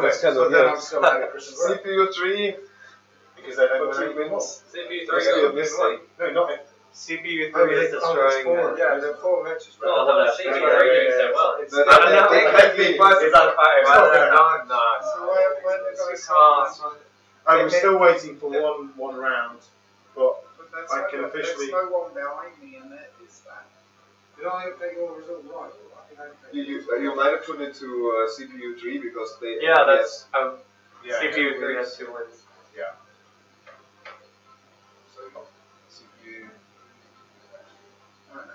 Damn it's it. kind So of then weird. I'm still ahead of Christian Grey. CPU 3 Because they don't oh, for win 3 any more. wins. CPU Must be a three. mistake. No, not it. CPU Oh, 3 is yeah, oh, destroying it's four. it. Yeah, they're four matches. No, Well, but CPU right. three doing so well. It's not- that- that- It can't can't be be- it's on fire. It's not but- there. No, no. So where, where did I It's come hard. from? Um, oh, still waiting for one one round, but But I can officially- There's no one behind me in it, is that? Did I update your result right? Or I think I updated You, you, uh, you might have put it to uh, CPU 3 because they. Yeah, that's um, yeah. CPU 3 has two wins. So CPU. I don't know.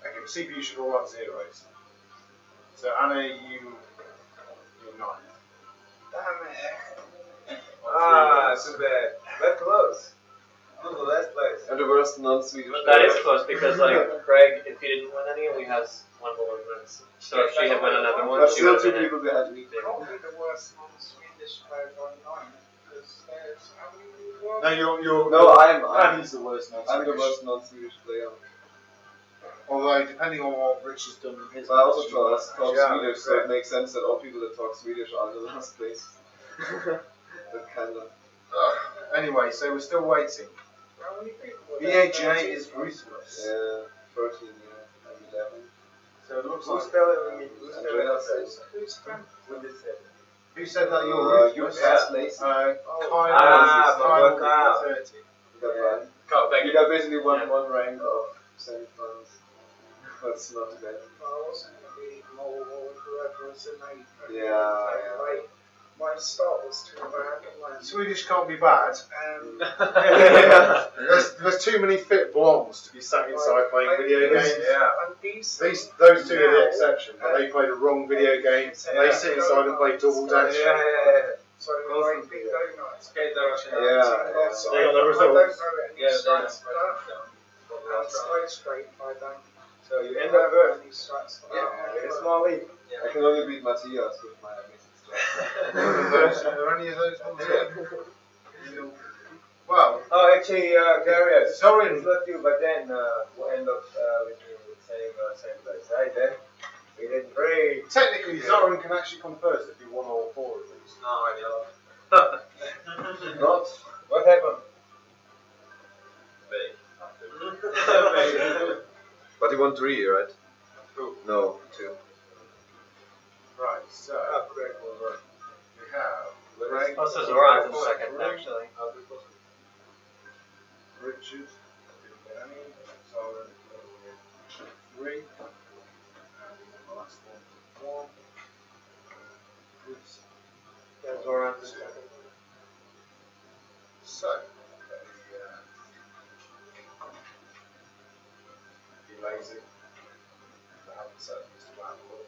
Okay, CPU should all have zeros. So Anna, you you're nine. Damn it. Ah, too bad. But close. To the last place. And the worst non-Swedish. But that is close because like Craig, if he didn't win any, only has one more wins. So if she had won another one, But she still would two have been in. people behind me. Probably the worst non-Swedish player online. Because there's how many world No, you're you're. No, I'm. I'm, Paddy's the worst non I'm the worst non-Swedish player. Although depending on what Rich has done in his. But I also talk, talk Yeah, Swedish, so it makes sense that all people that talk Swedish are in the last place. that kind of. Ugh. Anyway, so we're still waiting. How many people were there? BAJ is ruthless. Yeah, 13, yeah, and 11. So it looks Who's like. telling me? Who's Andreas telling says. Who's from? What did? Who said that Uh, you're you ruthless? passed lazy. Uh, Oh, Kyle Ah, is Kyle but Kyle. with 30. You got. Can't beg You got basically one, Yeah. one rank of semifinals. That's not bad. I wasn't going to be more or whoever was in eight. Yeah, yeah. My, my start was too bad. Swedish can't be bad. Um, There's, there's too many fit blondes to be sat inside playing video games. Yeah. I'm. These, those two are the exception. But they play the wrong video games. Yeah. They sit inside and play double Yeah, dash. yeah, yeah. So like big donuts. Okay, that was Yeah, yeah. So They got the results. don't know any Yeah, strats they- for that. Straight, So you end up first. any strats for Yeah. It's my small lead. I can only beat Matthias with my amazing Those- Are there any of those ones here? Well, actually, uh, Darius. Zoran- It's not you, but then uh, we'll end up uh, with you with same uh, same place, right? Then we didn't pray. technically, Zoran can actually come first if he won all four of these. No, I. Not. What happened? But you won three, right? Two. No, two. Right, so Ah, correct. Well, we have Oh, so Zoran's in second, actually. Danny, Zoran, three, and the last one, one. Oops. Yeah, Zoran's in second. So, uh, be lazy. I haven't set this to that one.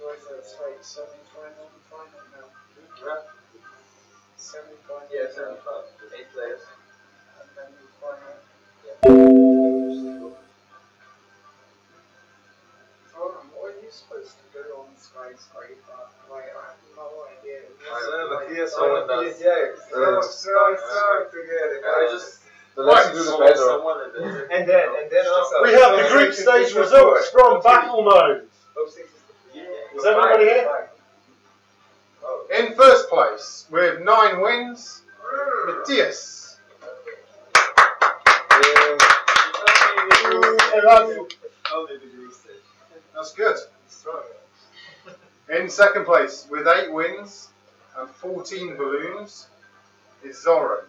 So is it straight semi-final and final now? Yeah. Semi-final. Yeah, seventy-five. Eight players. Does. does. Yeah, Uh, strong, strong together. I just The less you do, the better. someone that does it. And then, and then also. We have the group stage results from Battle Mode. Is everybody here? Oh. In first place, with nine wins, Matthias. Only the group stage. That's good. In second place, with eight wins and 14 balloons, is Zoran.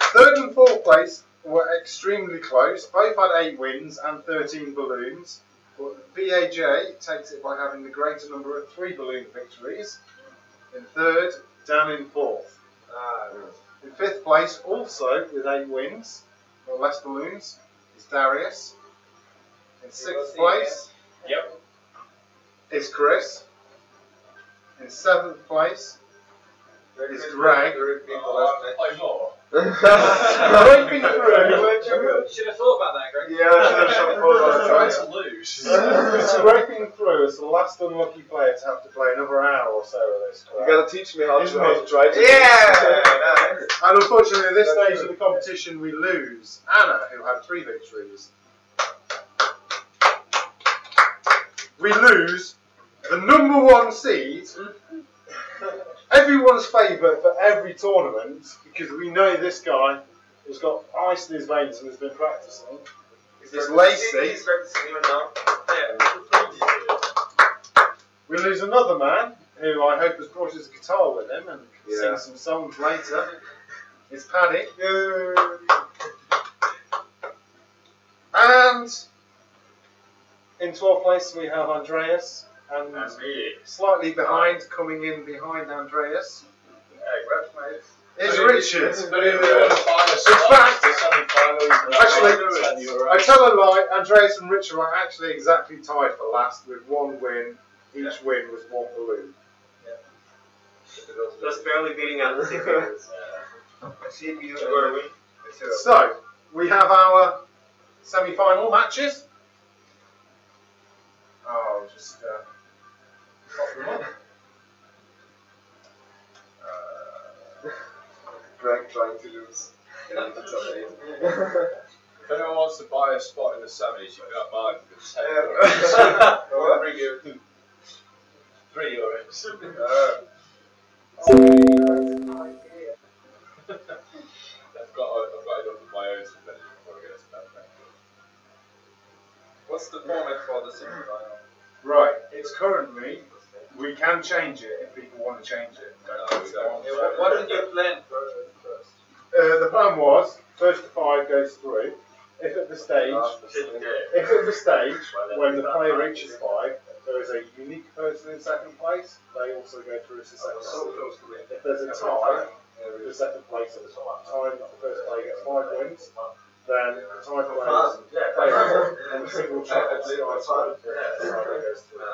Third and fourth place were extremely close. Both had eight wins and 13 balloons. But BAJ takes it by having the greater number of three balloon victories. In third, Dan in fourth. Ah, In fifth place, also with eight wins, or less balloons, is Darius. In sixth place Yep. is Chris. In seventh place is Greg. I'm uh, more. Scraping through, Should have thought about that, Greg. Yeah, I should have shot forward. I was trying to lose. scraping through as the last unlucky player to have to play another hour or so of this. You gotta teach me how to, how to try to. Yeah! nice. And unfortunately, at this stage of the competition, we lose Anna, who had three victories. we lose the number one seed, everyone's favourite for every tournament, because we know this guy has got ice in his veins and has been practicing. Is Lacey. He's practicing even now. We lose another man who I hope has brought his guitar with him and can Yeah. sing some songs later. It's Paddy. And in 12th place we have Andreas. And slightly behind, coming in behind Andreas, is Richard. fact, Actually, I tell a lie, Andreas and Richard are actually exactly tied for last with one win. Each win was one balloon. Just barely beating out the CPUs. CPU Where are we? So, we have our semi final matches. Oh, just. Uh, Greg trying to lose. in the top. If anyone wants to buy a spot in the semis, you can have mine for ten Yeah. euros. I'll bring you three euros. Uh, I've got, I've got enough of my own to finish before I get to that. What's the format for the semi-final? Right, it's currently. We can change it if people want to change it. No, we don't. Yeah, what, what is your plan for first? Uh, the plan was first to five goes through. If at the stage, if at the stage when the player reaches five, there is a unique person in second place, they also go through as a second. So close to it. If there's a tie, the second place at the time the first player gets five wins, then the tie players play on a single of the side, goes through.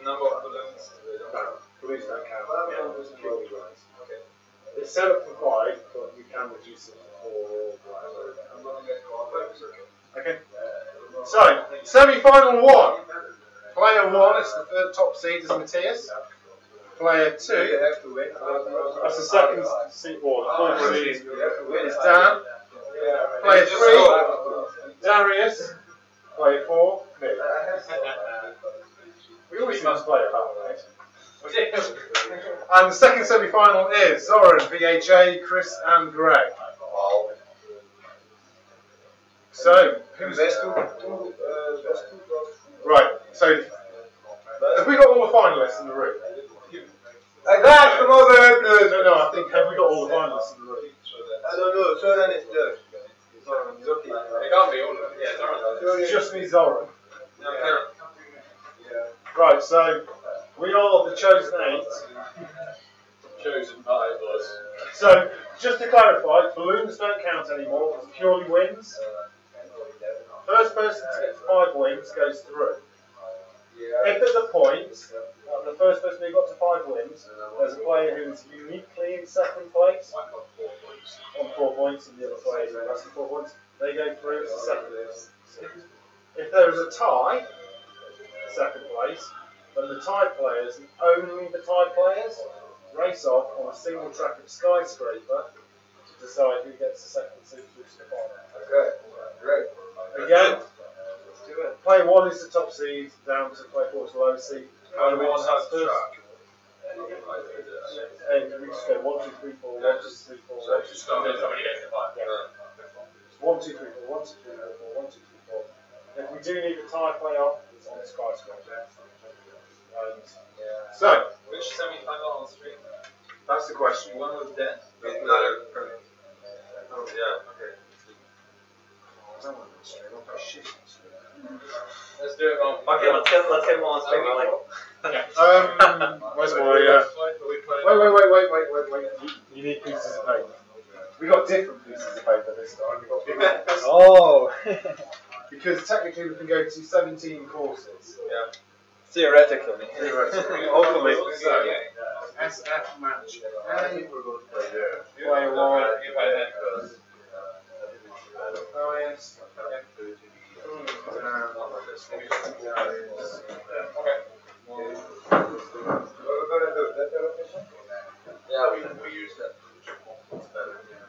So the number of balloons. No, Blues don't count. Purely wins. It's set up for five, but you can reduce it to four or whatever. I'm gonna get called circuit. Okay. So, semi-final one. Player one is the third top seed is Matthias. Player two, have to win. that's the second seed, or the fourth seed You have to win. is Dan. Player three, Darius. Player four, me. We always must play it that way. And the second semi-final is Zoran, BAJ, Chris, and Greg. So, who's Best two, two, uh, best two right? So, have we got all the finalists in the room? I got come over here, please. No, no. I think have we got all the finalists in the room? I don't know, so then it's third. It's okay. It can't be all of them. Yeah, it's just me, Zoran. Yeah. Right. So, we are the chosen eight. Chosen by us. So, just to clarify, balloons don't count anymore. It's purely wins. First person to get five wins goes through. If at the point, the first person who got to five wins, there's a player who is uniquely in second place I've got four points. on four points, and the other player who has four points, they go through as the second. If there is a tie, second place, then the tie players, and only the tie players, race off on a single track of skyscraper to decide who gets the second seed through to the final. Okay, great. Again, Let's do it. player one is the top seed, down to play four is the lowest seed. Player one has first. And we just go one, two, three, four, one, two, three, four, one, two, three, four. It's one, two, three, four, one, two, three, four, four, one, two, three, four. If we do need a tie playoff, it's on the skyscraper. So, Which semi-final on stream? that's the question. One was Dan. Oh, yeah, okay. Let's do it on. Okay, let's get, let's get them all on stream. I like Um, where's my, uh, wait, wait, wait, wait, wait, wait, wait. You, you need pieces of paper. We got different pieces of paper this time. We got bigger pieces. Oh. Because technically we can go to 17 courses. Theoretically. Theoretically. Hopefully. So, SF match A, player one, highest, What we're gonna do? That allocation? Yeah, we, we use that.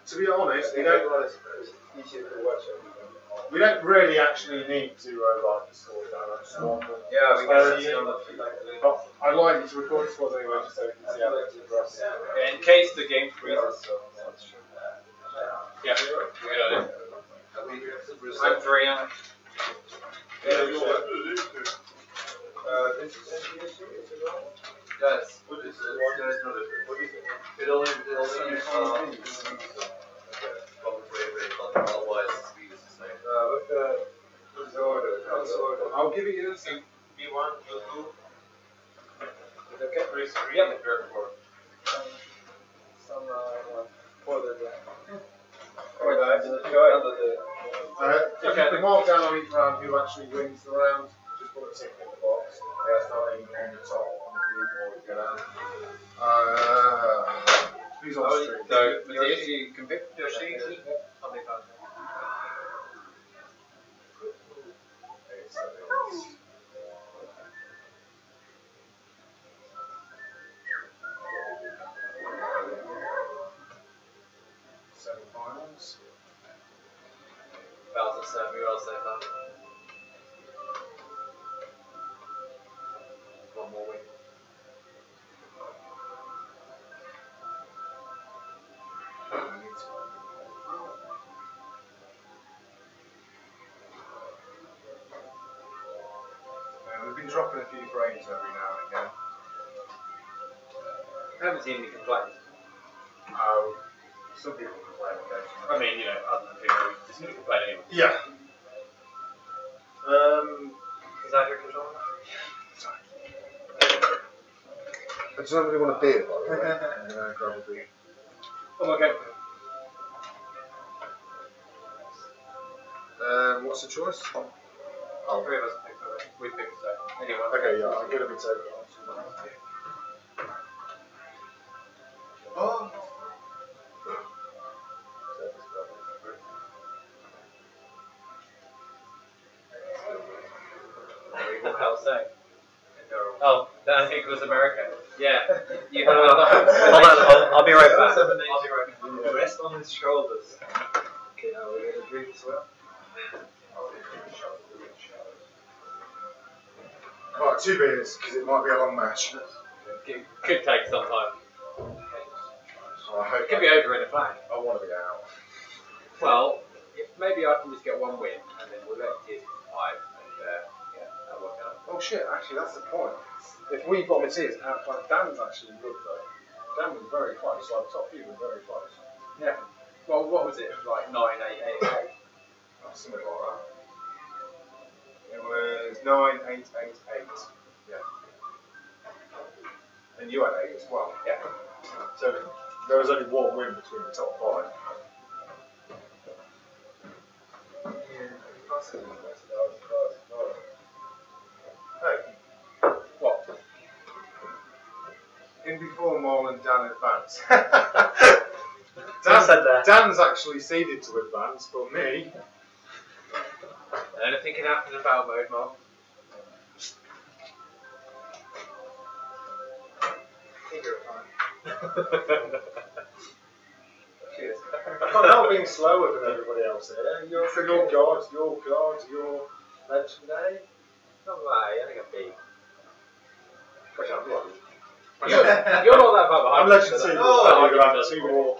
To be honest, we don't. Easier to watch. We don't really actually need to uh, write the score down. I just want them. Yeah, we can see on the feed like But I like to record the scores anyway, just so we can see how they progress. Yeah, in case the game freezes. So that's true. Yeah, good idea. I'm three on it. Yeah, we should. Uh, this is NTSC, is it wrong? Yes. What is it? What is it? What is it? It only, it only use, um, otherwise the speed is the same. Uh, with the, with the order, how's order? I'll give it you this. B one, B two. Is it okay? Three, three, yeah. Some, uh, further down. Alright guys, go ahead. Uh, if Okay. you can mark down on each round who actually wins the round, just put a tick in the box. Yeah, starting on the top on the blue board, get out. Uh, who's on Oh, stream? so, Yoshi can pick. Yoshi, dropping a few frames every now and again. I haven't seen any complaints. Oh, some people complain occasionally. I mean, you know, other than people who just complain anyway. Yeah. Um, Is that your controller? does somebody want a beer, by the way? Grab a beer. Oh, okay. Um, what's the choice? All three of us picked. We picked. Anyway. Okay, yeah, I'm gonna be taking Oh. What? Oh, then I think it was America. Yeah. You have another. Hold on, I'll, I'll be right back. I'll be right back. Rest on his shoulders. Okay, now we're gonna drink as well. Right, two beers, because it might be a long match. It could take some time. I hope It could be over in a flash. I want to be out. Well, if maybe I can just get one win, and then we'll let it five, and uh, yeah, that'll work out. Oh shit, actually that's the point. If we got Matthias out, like, Dan's actually good though. Dan was very close, like top few was very close. Yeah. Well, what was it? Like nine, eight, eight, eight. Oh, something like that. It was nine, eight, eight, eight. Yeah. And you had eight as well. Yeah. So there was only one win between the top five. Hey. What? In before Mole and Dan advance. Dan, said that? Dan's actually seeded to advance, but me. Anything can happen in battle mode, Mark. Cheers. I can't help being slower than everybody else here. You're for your guards, your guards, your legendary. Eh? Not lie, I think I'm big. Which I'm. You're, you're not that far behind. I'm me, legend so two. Oh, you're have doesn't two more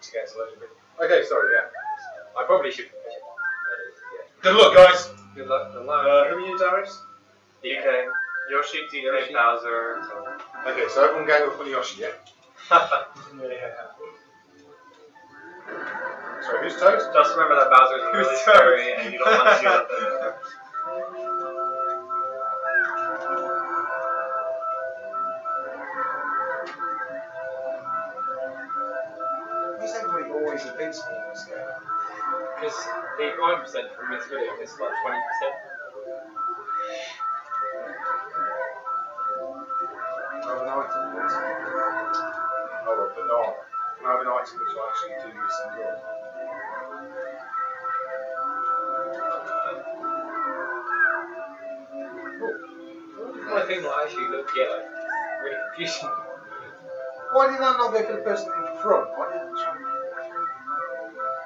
to get to legendary. Okay, sorry, yeah. I probably should. Good luck, guys. Good luck. Good Uh, luck. who are you, Darius? DK. Yoshi, DK, Yoshi. Bowser. Okay, so everyone gang up on Yoshi, yeah? Sorry, who's Toad? Just remember that Bowser's really Who's scary and you don't want to shoot him. Why is everybody always invincible in this game? Because oh, the 9% from this video is like 20%. I have an item, please. Oh, a banana. Can I have an item which will actually do me some good? I think will actually look yellow. Really confusing. Why did I not go for the person in front? Why didn't I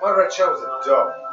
My red shells are dumb.